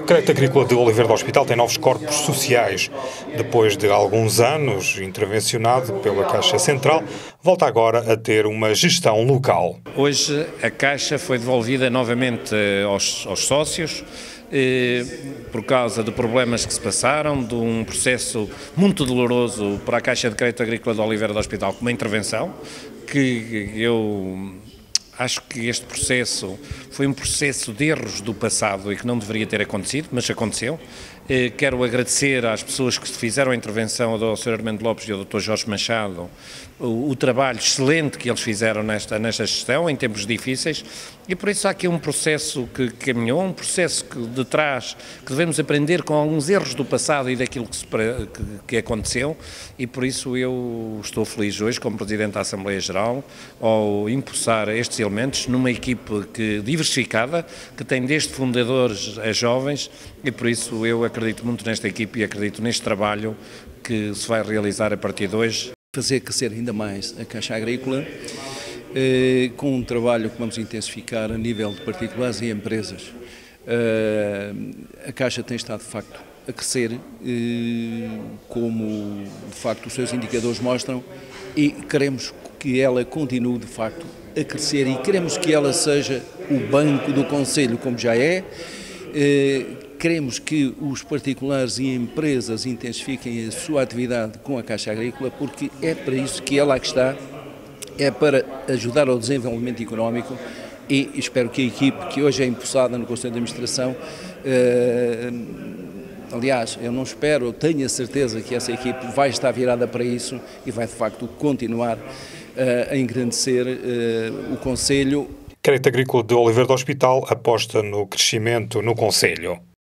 O Crédito Agrícola de Oliveira do Hospital tem novos corpos sociais. Depois de alguns anos intervencionado pela Caixa Central, volta agora a ter uma gestão local. Hoje a Caixa foi devolvida novamente eh, aos, aos sócios. Eh, por causa de problemas que se passaram, de um processo muito doloroso para a Caixa de Crédito Agrícola de Oliveira do Hospital, com uma intervenção que eu Acho que este processo foi um processo de erros do passado e que não deveria ter acontecido, mas aconteceu. Eh, quero agradecer às pessoas que fizeram a intervenção, ao Sr. Armando Lopes e ao Dr. Jorge Machado, o, o, trabalho excelente que eles fizeram nesta, nesta gestão, em tempos difíceis, e por isso há aqui um processo que, caminhou, um processo que, de trás, que devemos aprender com alguns erros do passado e daquilo que, se, que, que aconteceu, e por isso eu estou feliz hoje, como Presidente da Assembleia Geral, ao impulsar estes elementos numa equipe que, diversificada, que tem desde fundadores a jovens, e por isso eu acredito muito nesta equipe e acredito neste trabalho que se vai realizar a partir de hoje. Fazer crescer ainda mais a Caixa Agrícola, com um trabalho que vamos intensificar a nível de particulares e empresas. Eh, a Caixa tem estado, de facto, a crescer, eh, como de facto os seus indicadores mostram, e queremos que ela continue, de facto, a crescer e queremos que ela seja o banco do Conselho, como já é, Queremos que os particulares e empresas intensifiquem a sua atividade com a Caixa Agrícola, porque é para isso que ela aqui está, é para ajudar ao desenvolvimento económico e espero que a equipe que hoje é impulsada no Conselho de Administração, eh, aliás, eu não espero, eu tenho a certeza que essa equipe vai estar virada para isso e vai de facto continuar eh, a engrandecer eh, o Conselho. Crédito Agrícola de Oliveira do Hospital aposta no crescimento no Conselho.